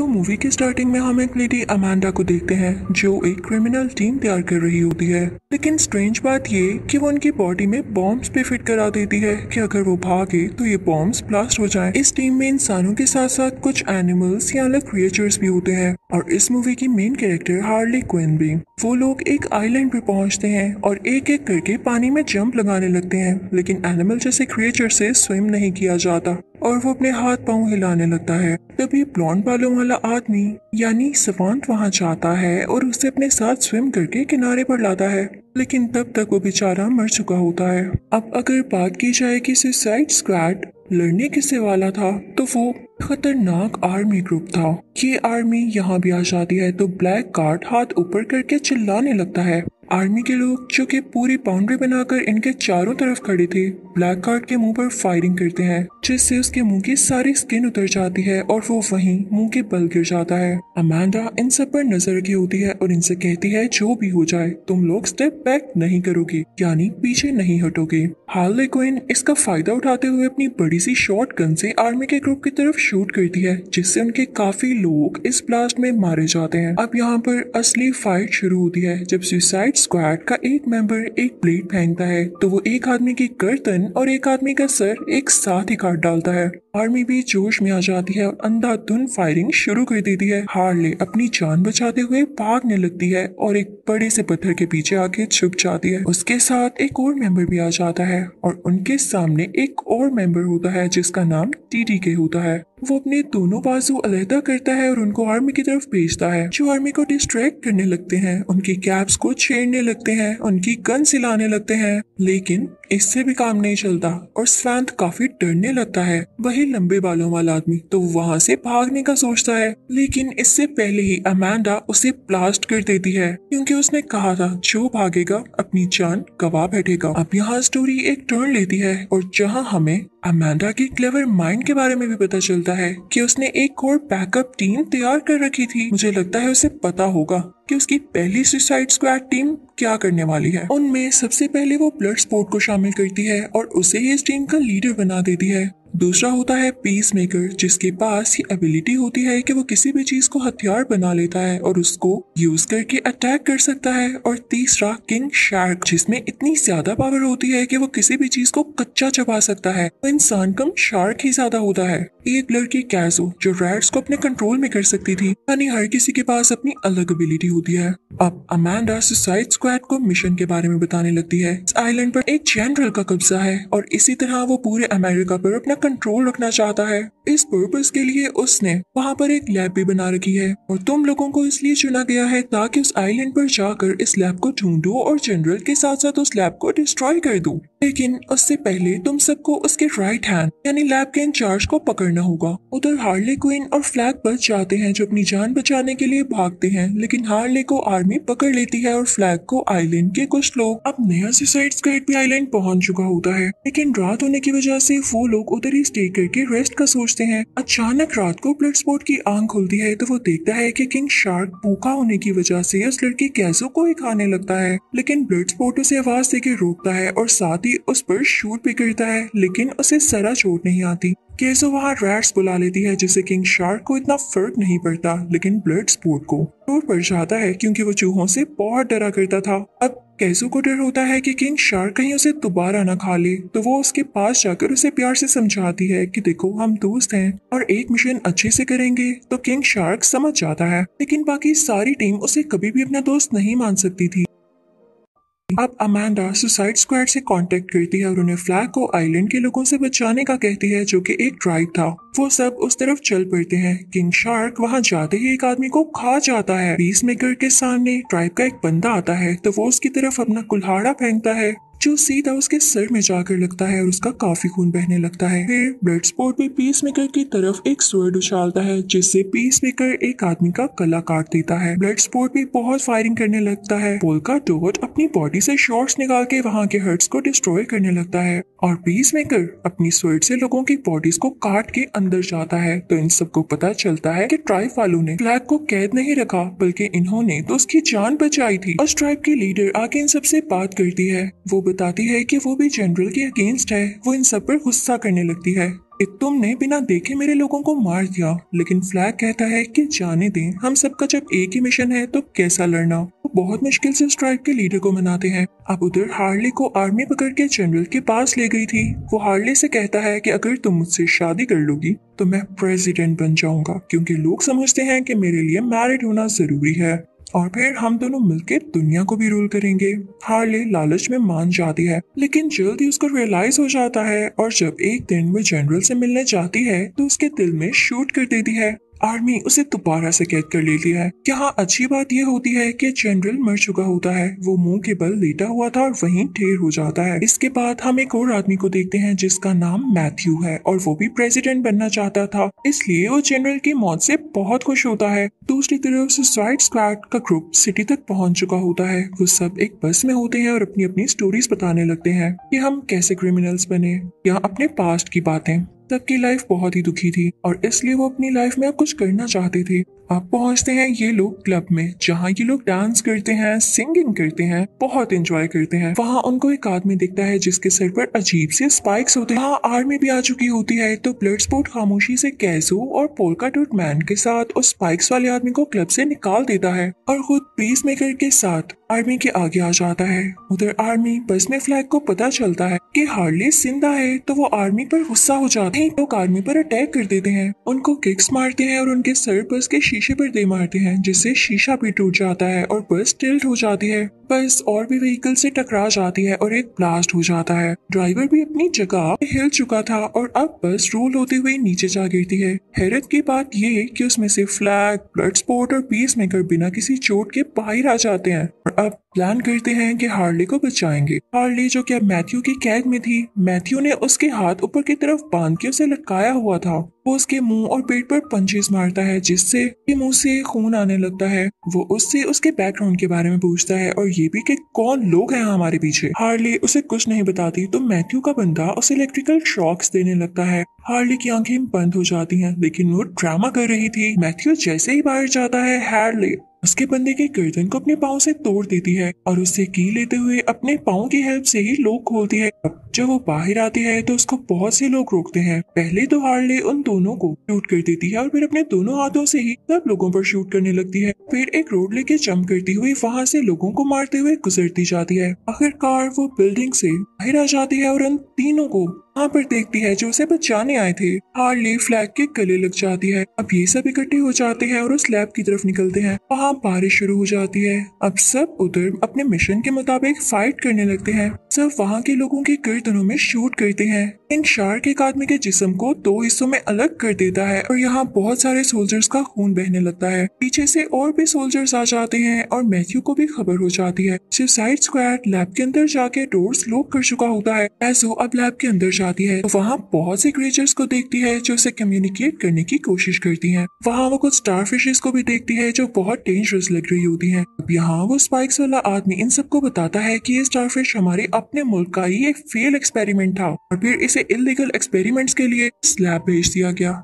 तो मूवी के स्टार्टिंग में हम एक लेडी अमांडा को देखते हैं, जो एक क्रिमिनल टीम तैयार कर रही होती है। लेकिन स्ट्रेंज बात ये कि वो उनकी बॉडी में बॉम्ब्स भी फिट करा देती है कि अगर वो भागे तो ये बॉम्ब्स ब्लास्ट हो जाएँ। इस टीम में इंसानों के साथ साथ कुछ एनिमल्स या अलग क्रिएचर्स भी होते हैं और इस मूवी की मेन कैरेक्टर हार्ली क्विन भी। वो लोग एक आइलैंड पे पहुँचते हैं और एक एक करके पानी में जंप लगाने लगते हैं, लेकिन एनिमल जैसे क्रिएचर से स्विम नहीं किया जाता। और वो अपने हाथ पाँव हिलाने लगता है। तभी ब्लॉन्ड बालों वाला आदमी, यानी सवांत वहाँ जाता है और उसे अपने साथ स्विम करके किनारे पर लाता है। लेकिन तब तक वो बेचारा मर चुका होता है। अब अगर बात की जाए कि सुसाइड स्क्वाड लड़ने किससे वाला था तो वो खतरनाक आर्मी ग्रुप था। ये आर्मी यहाँ भी आ जाती है तो ब्लैक कार्ड हाथ ऊपर करके चिल्लाने लगता है। आर्मी के लोग, जो कि पूरी बाउंड्री बनाकर इनके चारों तरफ़ खड़े थे, ब्लैक कार्ड के मुँह पर फायरिंग करते हैं, जिससे उसके मुँह की सारी स्किन उतर जाती है और वो वहीं मुँह के बल गिर जाता है। अमांडा इन सब पर नज़र रखी होती है और इनसे कहती है, जो भी हो जाए, तुम लोग स्टेप बैक नहीं करोगे, यानी पीछे नहीं हटोगे। हाल क्विन इसका फ़ायदा उठाते हुए अपनी बड़ी सी शॉर्ट गन से आर्मी के ग्रुप की तरफ़ शूट करती है, जिससे उनके काफ़ी लोग इस ब्लास्ट में मारे जाते हैं। अब यहाँ पर असली फाइट शुरू होती है, जब सुसाइड स्क्वाड का एक मेंबर एक ब्लेड फेंकता है तो वो एक आदमी की गर्दन और एक आदमी का सर एक साथ ही काट डालता है। आर्मी भी जोश में आ जाती है और अंधाधुन फायरिंग शुरू कर देती है। हार्ले अपनी जान बचाते हुए भागने लगती है और एक बड़े से पत्थर के पीछे आके छुप जाती है। उसके साथ एक और मेंबर भी आ जाता है और उनके सामने एक और मेंबर होता है जिसका नाम टीटी के होता है। वो अपने दोनों बाजू अलहदा करता है और उनको आर्मी की तरफ़ भेजता है। जो आर्मी को डिस्ट्रैक्ट करने लगते हैं, उनकी कैप्स को छेड़ने लगते हैं, उनकी गन सिलाने लगते हैं। लेकिन इससे भी काम नहीं चलता और स्वैंत काफ़ी डरने लगता है। वही लंबे बालों वाला आदमी तो वहाँ से भागने का सोचता है। लेकिन इससे पहले ही अमांडा उसे ब्लास्ट कर देती है, क्योंकि उसने कहा था, जो भागेगा, अपनी जान गवा बैठेगा। अब यहाँ स्टोरी एक टर्न लेती है, और जहाँ हमें अमांडा की क्लेवर माइंड के बारे में भी पता चलता है कि उसने एक और बैकअप टीम तैयार कर रखी थी। मुझे लगता है उसे पता होगा कि उसकी पहली सुसाइड स्क्वाड टीम क्या करने वाली है। उनमें सबसे पहले वो ब्लड स्पोर्ट को शामिल करती है, और उसे ही इस टीम का लीडर बना देती है। दूसरा होता है पीस मेकर जिसके पास ये एबिलिटी होती है कि वो किसी भी चीज़ को हथियार बना लेता है और उसको यूज़ करके अटैक कर सकता है। और तीसरा किंग शार्क जिसमें इतनी ज़्यादा पावर होती है कि वो किसी भी चीज़ को कच्चा चबा सकता है। तो इंसान कम शार्क ही ज़्यादा होता है। एक लड़की कैसो जो रैट्स को अपने कंट्रोल में कर सकती थी, यानी हर किसी के पास अपनी अलग एबिलिटी होती है। अब अमांडा सुसाइड स्क्वाड को मिशन के बारे में बताने लगती है। इस आइलैंड पर एक जनरल का कब्जा है और इसी तरह वो पूरे अमेरिका पर अपना कंट्रोल रखना चाहता है। इस पर्पज के लिए उसने वहाँ पर एक लैब भी बना रखी है और तुम लोगों को इसलिए चुना गया है ताकि उस आइलैंड पर जाकर इस लैब को ढूंढो और जनरल के साथ साथ उस लैब को डिस्ट्रॉय कर दो। लेकिन उससे पहले तुम सबको उसके राइट हैंड यानी लैब के इंचार्ज को पकड़ना होगा। उधर हार्ले क्वीन और फ्लैग बच जाते हैं जो अपनी जान बचाने के लिए भागते हैं, लेकिन हार्ले को आर्मी पकड़ लेती है और फ्लैग को आइलैंड के कुछ लोग अब नया सुसाइड स्क्वाड भी चुका होता है। लेकिन रात होने की वजह से वो लोग उधर ही स्टे करके रेस्ट का सोचते हैं। अचानक रात को ब्लड स्पोर्ट की आँख खुलती है तो वो देखता है कि किंग शार्क भूखा होने की वजह से उस लड़की कैसो को ही खाने लगता है। लेकिन ब्लड स्पोर्ट उसे आवाज़ देकर रोकता है और साथ ही उस पर शूट भी करता है, लेकिन उसे सरा चोट नहीं आती। केसो वहाँ रैट्स बुला लेती है, जिससे किंग शार्क को इतना फ़र्क नहीं पड़ता, लेकिन ब्लड स्पोर्ट को। चोट पड़ जाता है क्योंकि वो चूहों से बहुत डरा करता था। अब कैसो को डर होता है कि किंग शार्क कहीं उसे दोबारा ना खा ले तो वो उसके पास जाकर उसे प्यार से समझाती है कि देखो, हम दोस्त हैं और एक मिशन अच्छे से करेंगे तो किंग शार्क समझ जाता है, लेकिन बाकी सारी टीम उसे कभी भी अपना दोस्त नहीं मान सकती थी। अब अमांडा सुसाइड स्क्वाड से कांटेक्ट करती है और उन्हें फ्लैग को आइलैंड के लोगों से बचाने का कहती है, जो कि एक ट्राइब था। वो सब उस तरफ़ चल पड़ते हैं। किंग शार्क वहाँ जाते ही एक आदमी को खा जाता है। पीस मेकर के सामने ट्राइब का एक बंदा आता है तो वो उसकी तरफ़ अपना कुल्हाड़ा फेंकता है। जो सीधा उसके सर में जाकर लगता है और उसका काफ़ी खून बहने लगता है। फिर ब्लड स्पॉट भी पीस मेकर की तरफ़ एक स्वर्ड उछालता है, जिससे पीस मेकर एक आदमी का गला काट देता है। ब्लड स्पॉट भी बहुत फायरिंग करने लगता है। पोलका डोट अपनी बॉडी से शॉर्ट्स निकाल के वहाँ के हर्ट्स को डिस्ट्रॉय करने लगता है और पीस मेकर अपनी स्वर्ड से लोगों की बॉडीज को काट के अंदर जाता है। तो इन सबको पता चलता है कि ट्राइब वालों ने फ्लैग को कैद नहीं रखा, बल्कि इन्होंने तो उसकी जान बचाई थी। और ट्राइब की लीडर आके इन सबसे बात करती है। वो बताती है कि वो भी जनरल के अगेंस्ट है। वो इन सब पर गुस्सा करने लगती है। तुमने बिना देखे मेरे लोगों को मार दिया। लेकिन फ्लैग कहता है कि जाने दें, हम सबका जब एक ही मिशन है तो कैसा लड़ना? वो बहुत मुश्किल से स्ट्राइक के लीडर को मनाते हैं। अब उधर हार्ले को आर्मी पकड़ के जनरल के पास ले गई थी। वो हार्ले से कहता है कि अगर तुम मुझसे शादी कर लोगी तो मैं प्रेसिडेंट बन जाऊँगा, क्योंकि लोग समझते हैं कि मेरे लिए मैरिड होना ज़रूरी है। और फिर हम दोनों मिलकर दुनिया को भी रूल करेंगे। हार्ले लालच में मान जाती है, लेकिन जल्द ही उसको रियलाइज़ हो जाता है और जब एक दिन वो जनरल से मिलने जाती है तो उसके दिल में शूट कर देती है। आर्मी उसे दोबारा से कैद कर लेती है। यहाँ अच्छी बात यह होती है कि जनरल मर चुका होता है। वो मुँह के बल लेटा हुआ था और वहीं ढेर हो जाता है। इसके बाद हम एक और आदमी को देखते हैं जिसका नाम मैथ्यू है और वो भी प्रेसिडेंट बनना चाहता था। इसलिए वो जनरल की मौत से बहुत खुश होता है। दूसरी तरफ़ सुसाइड स्क्वाड का ग्रुप सिटी तक पहुँच चुका होता है। वो सब एक बस में होते हैं और अपनी अपनी स्टोरीज बताने लगते हैं कि हम कैसे क्रिमिनल्स बने। या अपने पास्ट की बातें। सबकी लाइफ बहुत ही दुखी थी और इसलिए वो अपनी लाइफ में अब कुछ करना चाहते थे। अब पहुँचते हैं ये लोग क्लब में, जहाँ ये लोग डांस करते हैं सिंगिंग करते हैं, बहुत एंजॉय करते हैं। वहाँ उनको एक आदमी दिखता है जिसके सर पर अजीब से स्पाइक्स होते हैं। आर्मी भी आ चुकी होती है तो ब्लड स्पोर्ट खामोशी से कैसो और पोलका टूट मैन के साथ उस स्पाइक्स वाले आदमी को क्लब से निकाल देता है और खुद पीस मेकर के साथ आर्मी के आगे आ जाता है। उधर आर्मी बस में फ्लैग को पता चलता है कि हार्ले ज़िंदा है तो वो आर्मी पर गुस्सा हो जाते हैं। लोग तो आर्मी पर अटैक कर देते हैं। उनको किक्स मारते हैं और उनके सर बस के शीशे पर दे मारते हैं, जिससे शीशा भी टूट जाता है और बस टिल्ट हो जाती है। बस और भी व्हीकल से टकरा जाती है और एक ब्लास्ट हो जाता है। ड्राइवर भी अपनी जगह हिल चुका था और अब बस रोल होते हुए नीचे जा गिरती है। हैरत की बात ये कि उसमें से फ्लैग ब्लड स्पॉट और पीस मेकर बिना किसी चोट के बाहर आ जाते हैं और अब प्लान करते हैं कि हार्ले को बचाएँगे। हार्ले जो कि अब मैथ्यू की कैद में थी मैथ्यू ने उसके हाथ ऊपर की तरफ़ बाँध के उसे लटकाया हुआ था। वो उसके मुँह और पेट पर पंचेस मारता है, जिससे मुँह से खून आने लगता है। वो उससे उसके बैकग्राउंड के बारे में पूछता है और ये भी कि कौन लोग हैं हमारे पीछे? हार्ली उसे कुछ नहीं बताती तो मैथ्यू का बंदा उसे इलेक्ट्रिकल शॉक्स देने लगता है। हार्ली की आँखें बंद हो जाती हैं, लेकिन वो ड्रामा कर रही थी। मैथ्यू जैसे ही बाहर जाता है, हार्ले। उसके बंदे के गर्दन को अपने पाँव से तोड़ देती है और उससे की लेते हुए अपने पाँव की हेल्प से ही लोग खोलती है। जब वो बाहर आती है तो उसको बहुत से लोग रोकते हैं। पहले तो हार्ले उन दोनों को शूट कर देती है और फिर अपने दोनों हाथों से ही सब लोगों पर शूट करने लगती है। फिर एक रोड लेके जंप करती हुई वहाँ से लोगों को मारते हुए गुजरती जाती है। आखिरकार वो बिल्डिंग से बाहर आ जाती है और उन तीनों को वहाँ पर देखती है, जो उसे बचाने आए थे। हार्ली फ्लैग के गले लग जाती है। अब ये सब इकट्ठे हो जाते हैं और उस लैब की तरफ़ निकलते हैं। वहाँ बारिश शुरू हो जाती है। अब सब उधर अपने मिशन के मुताबिक फाइट करने लगते हैं। सब वहाँ के लोगों के गर्दनों में शूट करते हैं। इन शार्क एक आदमी के जिस्म को दो हिस्सों में अलग कर देता है और यहाँ बहुत सारे सोल्जर्स का खून बहने लगता है। पीछे से और भी सोल्जर्स आ जाते हैं और मैथ्यू को भी खबर हो जाती है। सुसाइड स्क्वाड लैब के अंदर जाके डोर्स लॉक कर चुका होता है। ऐसो अब लैब के अंदर जाती है तो वहाँ बहुत से क्रिएचर्स को देखती है जो उसे कम्युनिकेट करने की कोशिश करती है। वहाँ वो कुछ स्टार को भी देखती है जो बहुत डेंजरस लग रही होती है। अब यहाँ वो स्पाइक्स वाला आदमी इन सबको बताता है की ये स्टार हमारे अपने मुल्क का ही एक फेल एक्सपेरिमेंट था और फिर इसे इलीगल एक्सपेरिमेंट के लिए स्लैब भेज दिया गया।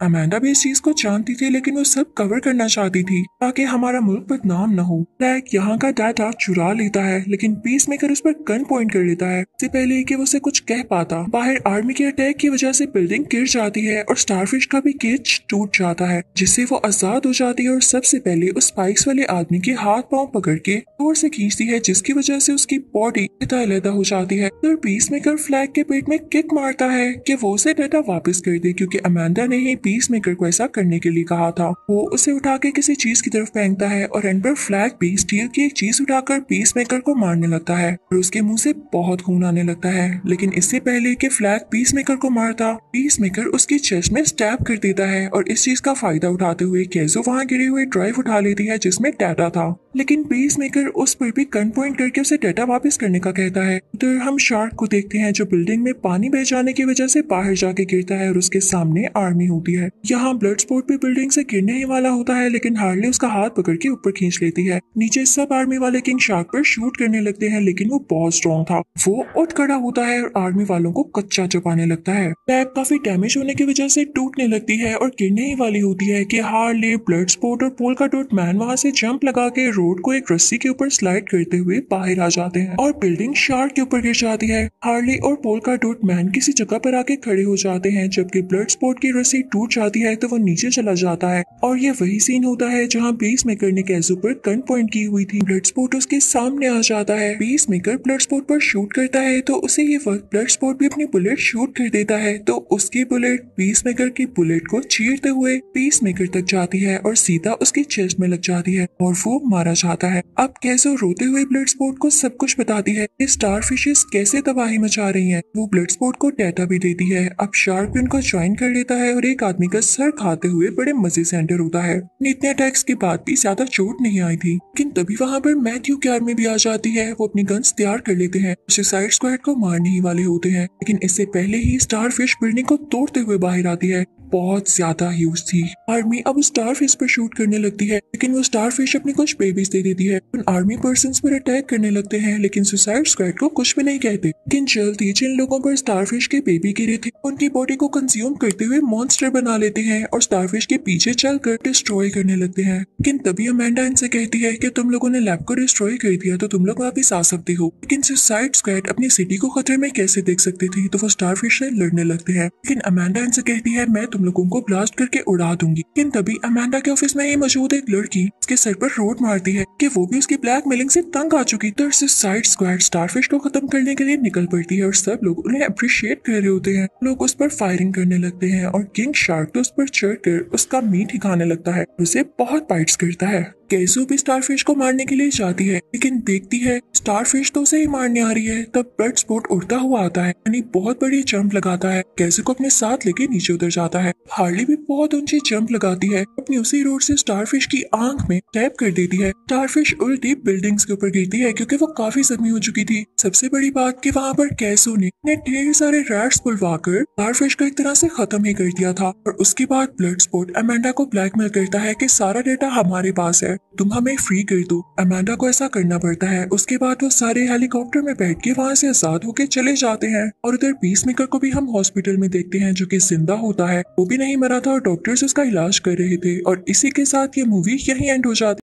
अमेंडा भी इस चीज़ को जानती थी, लेकिन वो सब कवर करना चाहती थी, ताकि हमारा मुल्क बदनाम न हो। ब्लैक यहाँ का डाटा चुरा लेता है, लेकिन पीस मेकर उस पर गन पॉइंट कर लेता है। इससे पहले कि वो उसे कुछ कह पाता। बाहर आर्मी के अटैक की वजह से बिल्डिंग गिर जाती है, और स्टारफिश का भी केज टूट जाता है, जिससे वो आज़ाद हो जाती है, और सबसे पहले उस स्पाइक्स वाले आदमी के हाथ पाँव पकड़ के ज़ोर से खींचती है, जिसकी वजह से उसकी बॉडी अलहदा हो जाती है। पीस मेकर फ्लैग के पेट में किक मारता है, की वो उसे डाटा वापस कर दे, क्योंकि अमेंडा ने ही पीस मेकर को ऐसा करने के लिए कहा था। वो उसे उठा के किसी चीज़ की तरफ़ फेंकता है और एंड पर फ्लैग भी स्टील की एक चीज़ उठाकर पीस मेकर को मारने लगता है और उसके मुँह से बहुत खून आने लगता है। लेकिन इससे पहले कि फ्लैग पीस मेकर को मारता पीस मेकर उसकी चेस्ट में स्टैप कर देता है और इस चीज़ का फ़ायदा उठाते हुए कैजो वहाँ गिरी हुई ड्राइव उठा लेती है जिसमें डाटा था। लेकिन पीस मेकर उस पर भी गन पॉइंट करके उसे डाटा वापस करने का कहता है। उधर हम शार्क को देखते हैं जो बिल्डिंग में पानी बह जाने की वजह से बाहर जाके गिरता है और उसके सामने आर्मी होती है। यहाँ ब्लड स्पोर्ट भी बिल्डिंग से गिरने ही वाला होता है, लेकिन हार्ले उसका हाथ पकड़ के ऊपर खींच लेती है। नीचे सब आर्मी वाले किंग शार्क पर शूट करने लगते हैं, लेकिन वो बहुत स्ट्रॉन्ग था। वो उठ खड़ा होता है और आर्मी वालों को कच्चा चपाने लगता है। बैग काफ़ी डैमेज होने की वजह से टूटने लगती है और गिरने ही वाली होती है की हार्ले ब्लड स्पोर्ट और पोल का डोट मैन वहाँ से जंप लगा के रोड रोड को एक रस्सी के ऊपर स्लाइड करते हुए बाहर आ जाते हैं और बिल्डिंग शार्क के ऊपर गिर जाती है। हार्ली और पोल का डोट मैन किसी जगह पर आके खड़े हो जाते हैं, जबकि ब्लड स्पोर्ट की रस्सी टूट जाती है तो वो नीचे चला जाता है। और ये वही सीन होता है जहाँ बेस मेकर ने कैसो पर गन पॉइंट की हुई थी। ब्लड स्पोर्ट उसके सामने आ जाता है। बेस मेकर ब्लड स्पोर्ट पर शूट करता है तो उसे ये वक्त ब्लड स्पोर्ट भी अपनी बुलेट शूट कर देता है। तो उसकी बुलेट पीस मेकर की बुलेट को चीरते हुए पीस मेकर तक जाती है और सीधा उसकी चेस्ट में लग जाती है और वो मारा जाता है। अब कैसे रोते हुए ब्लड स्पोर्ट को सब कुछ बताती है कि स्टार फिशेस कैसे तबाही मचा रही हैं। वो ब्लड स्पोर्ट को डेटा भी देती है। अब शार्क भी उनको ज्वाइन कर लेता है और एक आदमी का सर खाते हुए बड़े मज़े से एंटर होता है। इतने अटैक्स के बाद भी ज़्यादा चोट नहीं आई थी, लेकिन तभी वहाँ पर मैथ्यू की आर्मी भी आ जाती है। वो अपनी गन्स तैयार कर लेते हैं। सुसाइड स्क्वाड को मारने ही वाले होते हैं, लेकिन इससे पहले ही स्टार फ़िश बिल्डिंग को तोड़ते हुए बाहर आती है। बहुत ज़्यादा ह्यूज थी। आर्मी अब स्टार फ़िश पर शूट करने लगती है, लेकिन वो स्टार फ़िश अपनी कुछ बेबीज दे देती है। उन आर्मी पर्सन पर अटैक करने लगते हैं, लेकिन सुसाइड स्क्वाड को कुछ भी नहीं कहते। लेकिन जल्द ही जिन लोगों पर स्टार फ़िश के बेबी गिरे थे, उनकी बॉडी को कंज्यूम करते हुए मॉन्स्टर बना लेते हैं और स्टार फ़िश के पीछे चल कर डिस्ट्रॉय करने लगते हैं। लेकिन तभी अमेंडा इनसे कहती है की तुम लोगों ने लैब को डिस्ट्रॉय कर दिया तो तुम लोग वापिस आ सकते हो। लेकिन सुसाइड स्क्वाड अपनी सिटी को खतरे में कैसे देख सकती थी? तो वो स्टार फ़िश से लड़ने लगते हैं। लेकिन अमेंडा इनसे कहती है, मैं तुम लोगों को ब्लास्ट करके उड़ा दूँगी। लेकिन तभी अमेंडा के ऑफ़िस में ही मौजूद एक लड़की उसके सर पर रोड मारती है कि वो भी उसकी ब्लैक मेलिंग से तंग आ चुकी। तो साइड स्क्वाड स्टारफिश को खत्म करने के लिए निकल पड़ती है और सब लोग उन्हें अप्रिशिएट कर रहे होते हैं। लोग उस पर फायरिंग करने लगते हैं और किंग शार्क तो उस पर चढ़ उसका मीट ही लगता है उसे बहुत बाइट्स करता है। कैसो भी स्टारफिश को मारने के लिए जाती है, लेकिन देखती है, स्टारफिश तो उसे ही मारने आ रही है, तब ब्लड स्पोर्ट उड़ता हुआ आता है, यानी बहुत बड़ी जंप लगाता है, कैसो को अपने साथ लेके नीचे उतर जाता है। हार्ली भी बहुत ऊँची जंप लगाती है, अपनी उसी रोड से स्टारफिश की आँख में टैप कर देती है। स्टारफिश उल्टी बिल्डिंग्स के ऊपर गिरती है, क्योंकि वो काफ़ी जख्मी हो चुकी थी। सबसे बड़ी बात कि वहाँ पर कैसो ने ढेर सारे रैट्स बुलवाकर स्टारफिश को एक तरह से खत्म ही कर दिया था, और उसके बाद ब्लड स्पोर्ट अमेंडा को ब्लैकमेल करता है कि सारा डेटा हमारे पास है। तुम हमें फ्री कर दो। अमेंडा को ऐसा करना पड़ता है। उसके बाद वो सारे हेलीकॉप्टर में बैठ के वहाँ से आज़ाद होके चले जाते हैं। और उधर पीस मेकर को भी हम हॉस्पिटल में देखते हैं, जो की ज़िंदा होता है। वो भी नहीं मरा था और डॉक्टर्स उसका इलाज कर रहे थे। और इसी के साथ ये मूवी यही एंड हो जाती